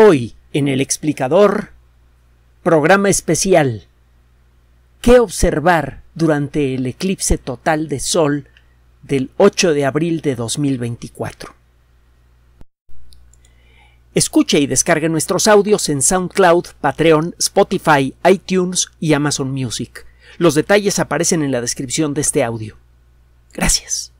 Hoy, en el explicador, programa especial. ¿Qué observar durante el eclipse total de Sol del 8 de abril de 2024? Escuche y descargue nuestros audios en SoundCloud, Patreon, Spotify, iTunes y Amazon Music. Los detalles aparecen en la descripción de este audio. Gracias.